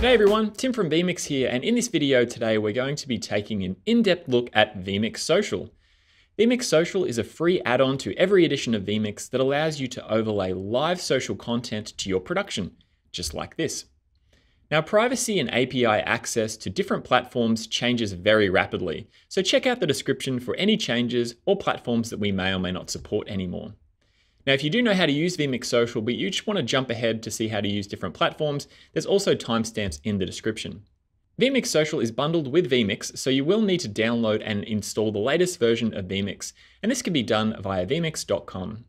Hey everyone, Tim from vMix here, and in this video today we're going to be taking an in-depth look at vMix Social. vMix Social is a free add-on to every edition of vMix that allows you to overlay live social content to your production, just like this. Now, privacy and API access to different platforms changes very rapidly, so check out the description for any changes or platforms that we may or may not support anymore. Now, if you do know how to use vMix Social, but you just want to jump ahead to see how to use different platforms, there's also timestamps in the description. vMix Social is bundled with vMix, so you will need to download and install the latest version of vMix, and this can be done via vmix.com.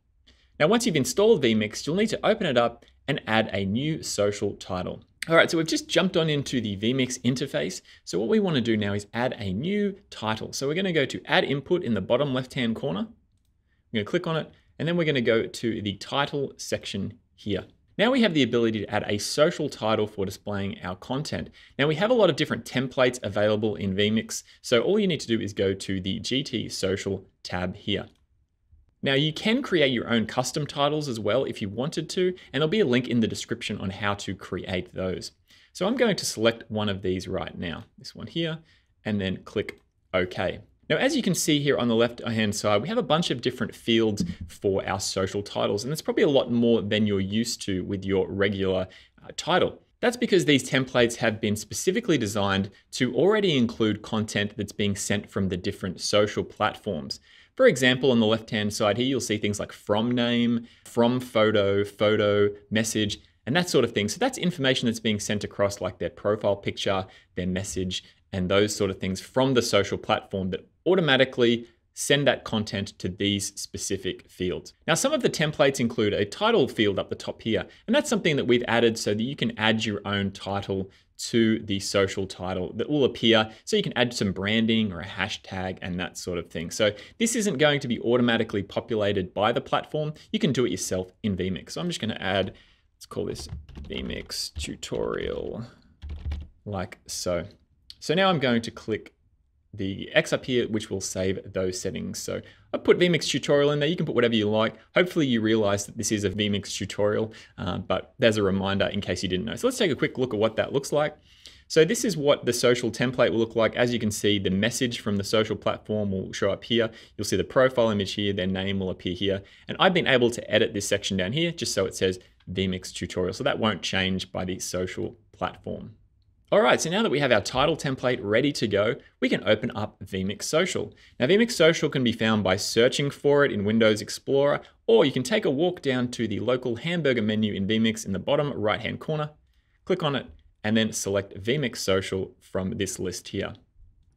Now, once you've installed vMix, you'll need to open it up and add a new social title. All right, so we've just jumped on into the vMix interface. So what we want to do now is add a new title. So we're going to go to add input in the bottom left-hand corner. I'm going to click on it and then we're going to go to the title section here. Now we have the ability to add a social title for displaying our content. Now we have a lot of different templates available in vMix, so all you need to do is go to the GT Social tab here. Now you can create your own custom titles as well if you wanted to, and there'll be a link in the description on how to create those. So I'm going to select one of these right now, this one here, and then click OK. Now, as you can see here on the left-hand side, we have a bunch of different fields for our social titles, and that's probably a lot more than you're used to with your regular uh, title. That's because these templates have been specifically designed to already include content that's being sent from the different social platforms. For example, on the left-hand side here, you'll see things like from name, from photo, photo, message, and that sort of thing. So that's information that's being sent across like their profile picture, their message, and those sort of things from the social platform that automatically send that content to these specific fields. Now, some of the templates include a title field up the top here, and that's something that we've added so that you can add your own title to the social title that will appear. So you can add some branding or a hashtag and that sort of thing. So this isn't going to be automatically populated by the platform. You can do it yourself in vMix. So I'm just going to add, let's call this vMix tutorial like so. So now I'm going to click the X up here, which will save those settings. So I put vMix tutorial in there. You can put whatever you like. Hopefully you realize that this is a vMix tutorial, uh, but there's a reminder in case you didn't know. So let's take a quick look at what that looks like. So this is what the social template will look like. As you can see, the message from the social platform will show up here. You'll see the profile image here, their name will appear here. And I've been able to edit this section down here just so it says vMix tutorial. So that won't change by the social platform. All right, so now that we have our title template ready to go, we can open up vMix Social. Now vMix Social can be found by searching for it in Windows Explorer, or you can take a walk down to the local hamburger menu in vMix in the bottom right-hand corner, click on it, and then select vMix Social from this list here.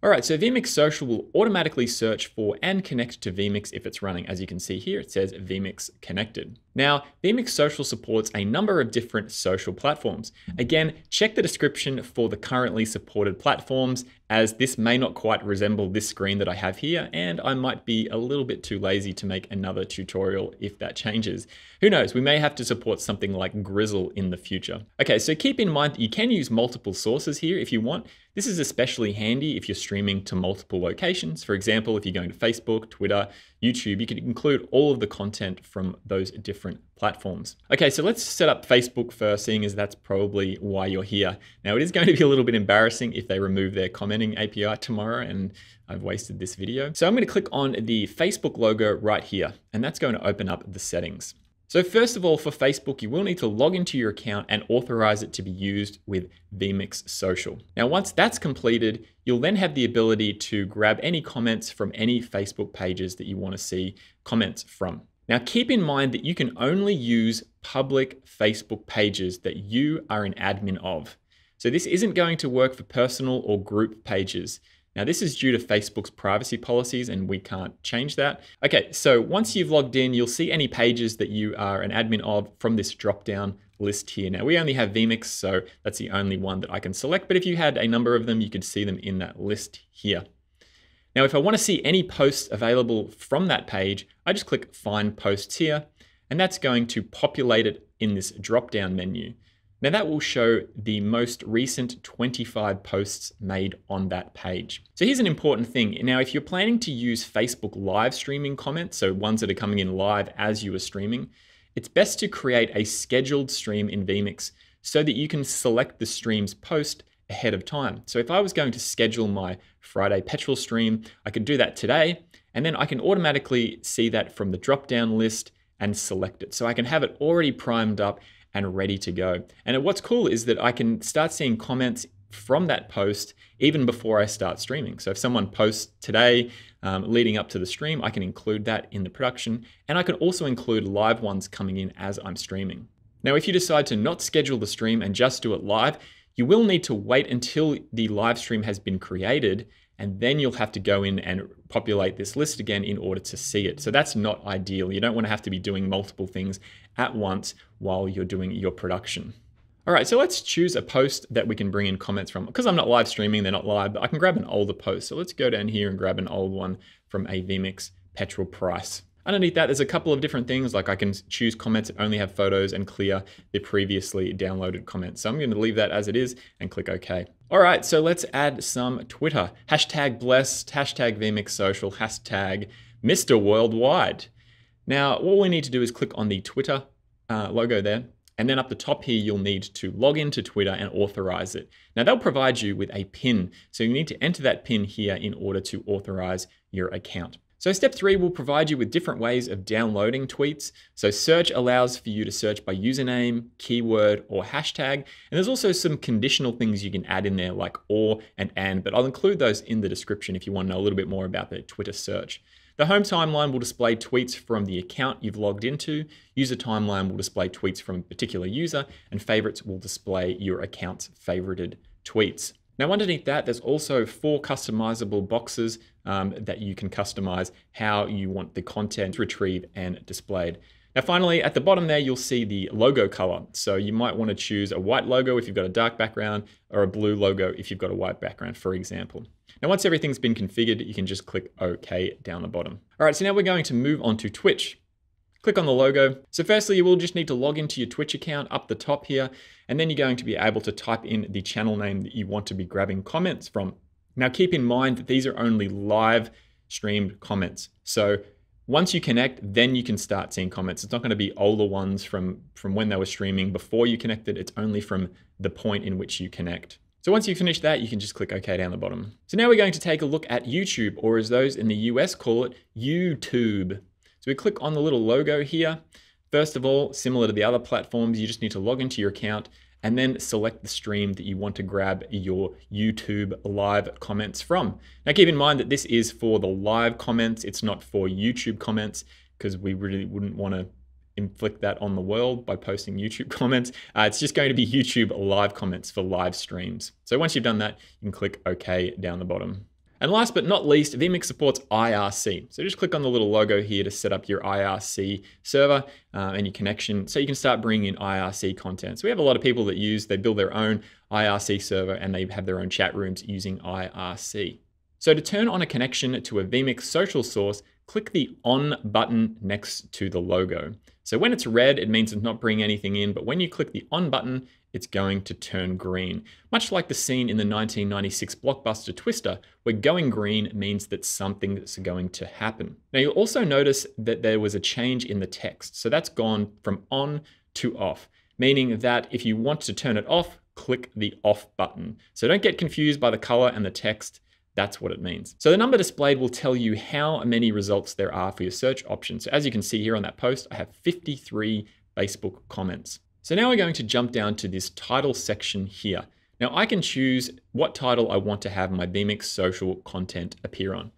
All right, so vMix Social will automatically search for and connect to vMix if it's running. As you can see here, it says vMix connected. Now, vMix Social supports a number of different social platforms. Again, check the description for the currently supported platforms as this may not quite resemble this screen that I have here, and I might be a little bit too lazy to make another tutorial if that changes. Who knows, we may have to support something like Grizzle in the future. Okay, so keep in mind that you can use multiple sources here if you want. This is especially handy if you're streaming to multiple locations. For example, if you're going to Facebook, Twitter, YouTube, you can include all of the content from those different platforms. Okay, so let's set up Facebook first, seeing as that's probably why you're here. Now, it is going to be a little bit embarrassing if they remove their commenting API tomorrow and I've wasted this video. So I'm going to click on the Facebook logo right here, and that's going to open up the settings. So first of all, for Facebook, you will need to log into your account and authorize it to be used with vMix Social. Now, once that's completed, you'll then have the ability to grab any comments from any Facebook pages that you want to see comments from. Now, keep in mind that you can only use public Facebook pages that you are an admin of. So this isn't going to work for personal or group pages. Now this is due to Facebook's privacy policies and we can't change that. Okay, so once you've logged in, you'll see any pages that you are an admin of from this drop-down list here. Now we only have vMix, so that's the only one that I can select, but if you had a number of them, you could see them in that list here. Now if I wanna see any posts available from that page, I just click Find Posts here, and that's going to populate it in this drop-down menu. Now that will show the most recent 25 posts made on that page. So here's an important thing. Now, if you're planning to use Facebook live streaming comments, so ones that are coming in live as you are streaming, it's best to create a scheduled stream in vMix so that you can select the stream's post ahead of time. So if I was going to schedule my Friday petrol stream, I could do that today, and then I can automatically see that from the drop down list and select it. So I can have it already primed up and ready to go. And what's cool is that I can start seeing comments from that post even before I start streaming. So if someone posts today um, leading up to the stream, I can include that in the production and I can also include live ones coming in as I'm streaming. Now, if you decide to not schedule the stream and just do it live, you will need to wait until the live stream has been created and then you'll have to go in and populate this list again in order to see it. So that's not ideal. You don't want to have to be doing multiple things at once while you're doing your production. All right, so let's choose a post that we can bring in comments from. Because I'm not live streaming, they're not live, but I can grab an older post. So let's go down here and grab an old one from a vMix petrol price. Underneath that, there's a couple of different things, like I can choose comments that only have photos and clear the previously downloaded comments. So I'm gonna leave that as it is and click OK. All right, so let's add some Twitter. Hashtag blessed, hashtag vMix social, hashtag Mr. Worldwide. Now, all we need to do is click on the Twitter uh, logo there, and then up the top here, you'll need to log into Twitter and authorize it. Now they'll provide you with a PIN. So you need to enter that PIN here in order to authorize your account. So step three will provide you with different ways of downloading tweets. So search allows for you to search by username, keyword, or hashtag. And there's also some conditional things you can add in there like or and and, but I'll include those in the description if you want to know a little bit more about the Twitter search. The home timeline will display tweets from the account you've logged into. User timeline will display tweets from a particular user, and favorites will display your account's favorited tweets. Now, underneath that, there's also four customizable boxes um, that you can customize how you want the content retrieved and displayed. Now, finally, at the bottom there, you'll see the logo color. So you might want to choose a white logo if you've got a dark background or a blue logo if you've got a white background, for example. Now, once everything's been configured, you can just click OK down the bottom. All right, so now we're going to move on to Twitch. Click on the logo. So firstly, you will just need to log into your Twitch account up the top here, and then you're going to be able to type in the channel name that you want to be grabbing comments from. Now keep in mind that these are only live streamed comments. So once you connect, then you can start seeing comments. It's not going to be older ones from, from when they were streaming before you connected. It's only from the point in which you connect. So once you finish that, you can just click OK down the bottom. So now we're going to take a look at YouTube, or as those in the US call it, YouTube. So we click on the little logo here. First of all, similar to the other platforms, you just need to log into your account and then select the stream that you want to grab your YouTube live comments from. Now keep in mind that this is for the live comments, it's not for YouTube comments because we really wouldn't want to inflict that on the world by posting YouTube comments. Uh, it's just going to be YouTube live comments for live streams. So once you've done that, you can click OK down the bottom. And last but not least, vMix supports IRC. So just click on the little logo here to set up your IRC server uh, and your connection so you can start bringing in IRC content. So we have a lot of people that use, they build their own IRC server and they have their own chat rooms using IRC. So to turn on a connection to a vMix social source, click the on button next to the logo. So when it's red, it means it's not bringing anything in, but when you click the on button, it's going to turn green. Much like the scene in the 1996 blockbuster Twister, where going green means that something something's going to happen. Now you'll also notice that there was a change in the text. So that's gone from on to off, meaning that if you want to turn it off, click the off button. So don't get confused by the color and the text. That's what it means. So the number displayed will tell you how many results there are for your search option. So as you can see here on that post, I have 53 Facebook comments. So now we're going to jump down to this title section here. Now I can choose what title I want to have my vMix social content appear on.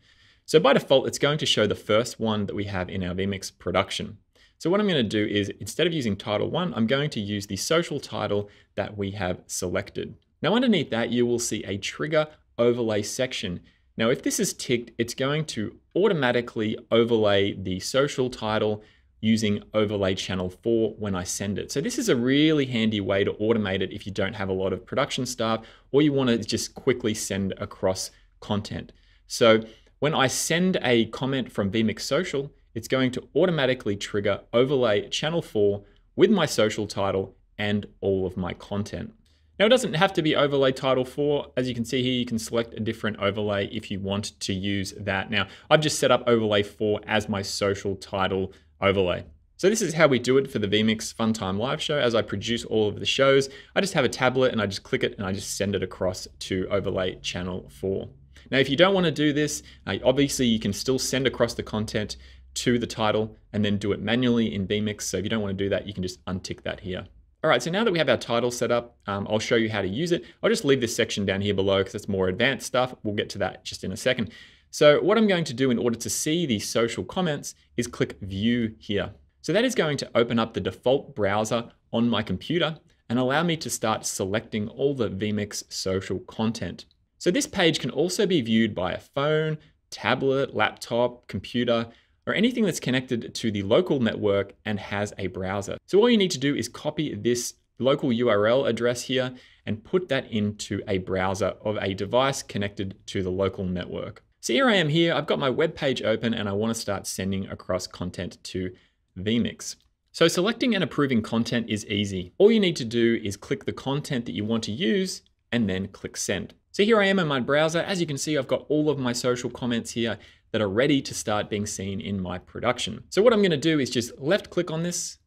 So by default, it's going to show the first one that we have in our vMix production. So what I'm going to do is instead of using title one, I'm going to use the social title that we have selected. Now underneath that, you will see a trigger overlay section. Now, if this is ticked, it's going to automatically overlay the social title using overlay channel 4 when I send it. So this is a really handy way to automate it if you don't have a lot of production staff or you want to just quickly send across content. So when I send a comment from vMix Social, it's going to automatically trigger overlay channel 4 with my social title and all of my content. Now it doesn't have to be overlay title 4. As you can see here, you can select a different overlay if you want to use that. Now I've just set up overlay 4 as my social title overlay. So this is how we do it for the vMix Funtime live show. As I produce all of the shows, I just have a tablet and I just click it and I just send it across to overlay channel 4. Now, if you don't want to do this, uh, obviously you can still send across the content to the title and then do it manually in vMix. So if you don't want to do that, you can just untick that here. All right, so now that we have our title set up, um, I'll show you how to use it. I'll just leave this section down here below because it's more advanced stuff. We'll get to that just in a second. So what I'm going to do in order to see these social comments is click View here. So that is going to open up the default browser on my computer and allow me to start selecting all the vMix social content. So this page can also be viewed by a phone, tablet, laptop, computer, or anything that's connected to the local network and has a browser. So all you need to do is copy this local URL address here and put that into a browser of a device connected to the local network. So here I am here, I've got my web page open and I want to start sending across content to vMix. So selecting and approving content is easy. All you need to do is click the content that you want to use and then click send. So here I am in my browser. As you can see, I've got all of my social comments here that are ready to start being seen in my production. So what I'm gonna do is just left click on this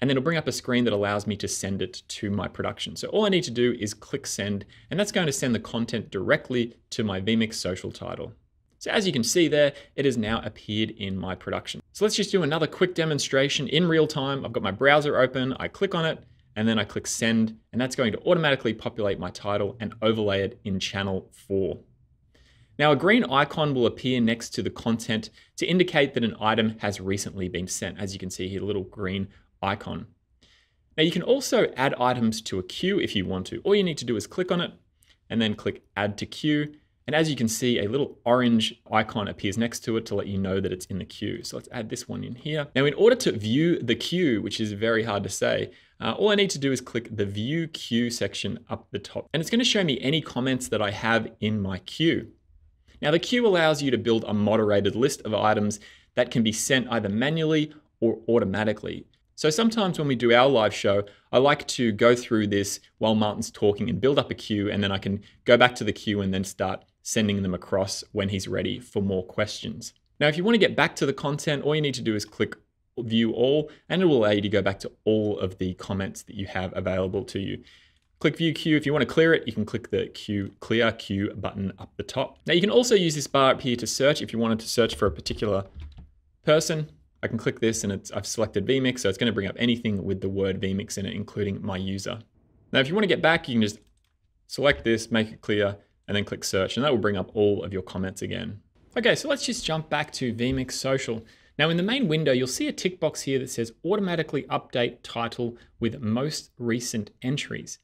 and then it'll bring up a screen that allows me to send it to my production. So all I need to do is click send, and that's going to send the content directly to my vMix social title. So as you can see there, it has now appeared in my production. So let's just do another quick demonstration in real time. I've got my browser open, I click on it, and then I click send, and that's going to automatically populate my title and overlay it in channel four. Now a green icon will appear next to the content to indicate that an item has recently been sent. As you can see here, a little green icon. Now you can also add items to a queue if you want to. All you need to do is click on it and then click add to queue and as you can see, a little orange icon appears next to it to let you know that it's in the queue. So let's add this one in here. Now, in order to view the queue, which is very hard to say, uh, all I need to do is click the view queue section up the top. And it's gonna show me any comments that I have in my queue. Now, the queue allows you to build a moderated list of items that can be sent either manually or automatically. So sometimes when we do our live show, I like to go through this while Martin's talking and build up a queue, and then I can go back to the queue and then start sending them across when he's ready for more questions. Now, if you want to get back to the content, all you need to do is click view all, and it will allow you to go back to all of the comments that you have available to you. Click view queue. If you want to clear it, you can click the queue clear queue button up the top. Now you can also use this bar up here to search if you wanted to search for a particular person. I can click this and I've selected vMix, so it's going to bring up anything with the word vMix in it, including my user. Now, if you want to get back, you can just select this, make it clear, and then click search, and that will bring up all of your comments again. Okay, so let's just jump back to vMix Social. Now in the main window, you'll see a tick box here that says automatically update title with most recent entries.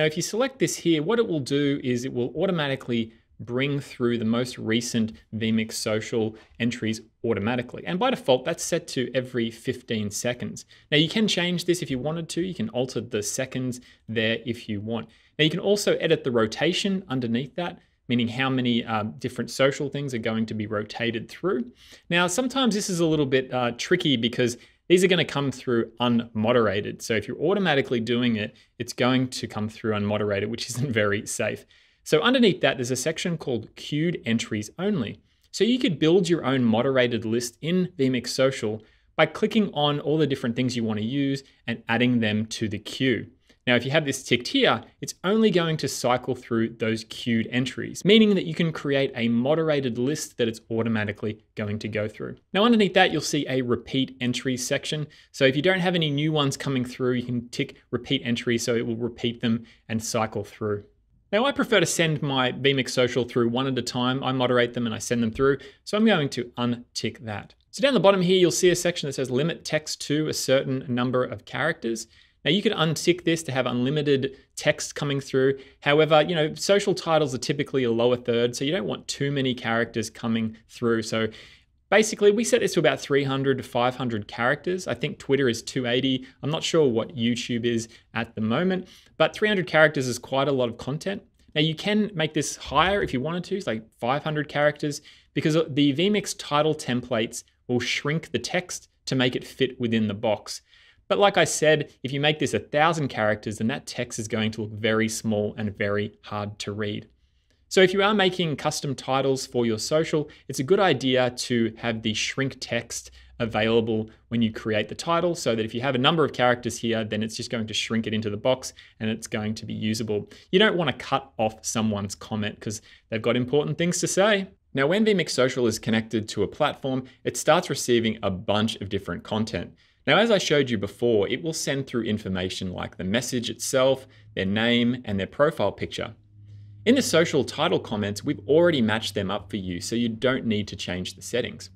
Now, if you select this here, what it will do is it will automatically bring through the most recent vMix social entries automatically. And by default, that's set to every 15 seconds. Now you can change this if you wanted to. You can alter the seconds there if you want. Now you can also edit the rotation underneath that, meaning how many uh, different social things are going to be rotated through. Now, sometimes this is a little bit uh, tricky because these are going to come through unmoderated. So if you're automatically doing it, it's going to come through unmoderated, which isn't very safe. So underneath that, there's a section called queued entries only. So you could build your own moderated list in vMix Social by clicking on all the different things you want to use and adding them to the queue. Now, if you have this ticked here, it's only going to cycle through those queued entries, meaning that you can create a moderated list that it's automatically going to go through. Now, underneath that, you'll see a repeat entries section. So if you don't have any new ones coming through, you can tick repeat entries so it will repeat them and cycle through. Now I prefer to send my vMix social through one at a time. I moderate them and I send them through. So I'm going to untick that. So down the bottom here, you'll see a section that says limit text to a certain number of characters. Now you could untick this to have unlimited text coming through. However, you know, social titles are typically a lower third, so you don't want too many characters coming through. So Basically, we set this to about 300 to 500 characters. I think Twitter is 280. I'm not sure what YouTube is at the moment, but 300 characters is quite a lot of content. Now you can make this higher if you wanted to, it's like 500 characters, because the vMix title templates will shrink the text to make it fit within the box. But like I said, if you make this a thousand characters, then that text is going to look very small and very hard to read. So if you are making custom titles for your social, it's a good idea to have the shrink text available when you create the title so that if you have a number of characters here, then it's just going to shrink it into the box and it's going to be usable. You don't want to cut off someone's comment because they've got important things to say. Now, when vMix Social is connected to a platform, it starts receiving a bunch of different content. Now, as I showed you before, it will send through information like the message itself, their name, and their profile picture. In the social title comments, we've already matched them up for you, so you don't need to change the settings.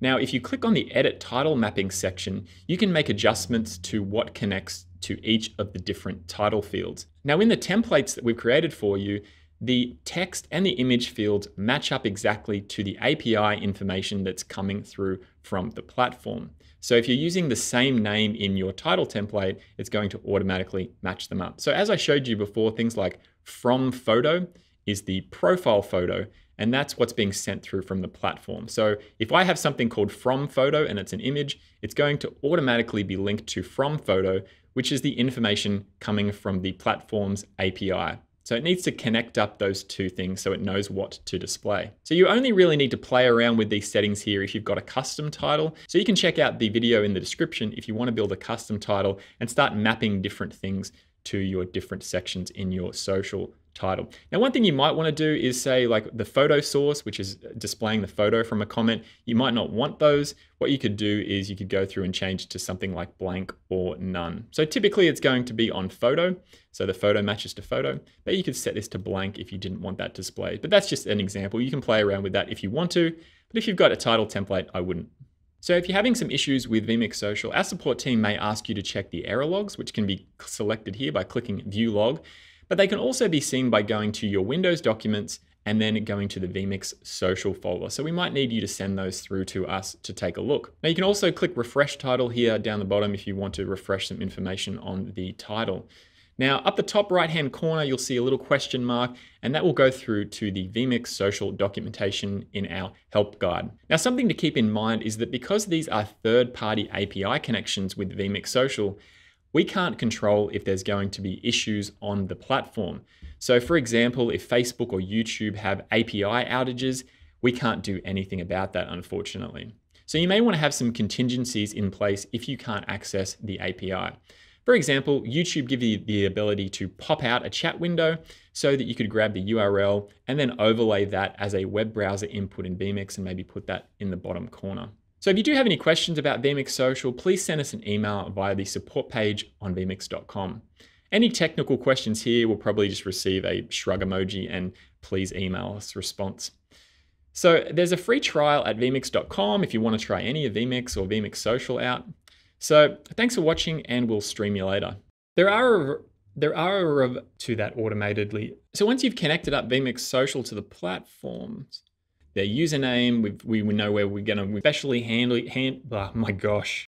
Now, if you click on the Edit Title Mapping section, you can make adjustments to what connects to each of the different title fields. Now, in the templates that we've created for you, the text and the image fields match up exactly to the API information that's coming through from the platform. So if you're using the same name in your title template, it's going to automatically match them up. So as I showed you before, things like from photo is the profile photo, and that's what's being sent through from the platform. So if I have something called from photo and it's an image, it's going to automatically be linked to from photo, which is the information coming from the platform's API. So it needs to connect up those two things so it knows what to display. So you only really need to play around with these settings here if you've got a custom title. So you can check out the video in the description if you want to build a custom title and start mapping different things to your different sections in your social title. Now, one thing you might want to do is say like the photo source, which is displaying the photo from a comment. You might not want those. What you could do is you could go through and change to something like blank or none. So typically it's going to be on photo. So the photo matches to photo, but you could set this to blank if you didn't want that displayed. But that's just an example. You can play around with that if you want to, but if you've got a title template, I wouldn't. So if you're having some issues with vMix Social, our support team may ask you to check the error logs, which can be selected here by clicking View Log. But they can also be seen by going to your Windows documents and then going to the vMix social folder. So we might need you to send those through to us to take a look. Now you can also click refresh title here down the bottom if you want to refresh some information on the title. Now up the top right hand corner, you'll see a little question mark and that will go through to the vMix social documentation in our help guide. Now something to keep in mind is that because these are third party API connections with vMix social, we can't control if there's going to be issues on the platform. So, for example, if Facebook or YouTube have API outages, we can't do anything about that, unfortunately. So, you may want to have some contingencies in place if you can't access the API. For example, YouTube gives you the ability to pop out a chat window so that you could grab the URL and then overlay that as a web browser input in vMix and maybe put that in the bottom corner. So if you do have any questions about vMix Social, please send us an email via the support page on vmix.com. Any technical questions here will probably just receive a shrug emoji and please email us response. So there's a free trial at vmix.com if you want to try any of vMix or vMix Social out. So thanks for watching and we'll stream you later. There are there are a to that automatedly. So once you've connected up vMix Social to the platforms, their username. we we know where we're going to especially handle. Hand, oh my gosh.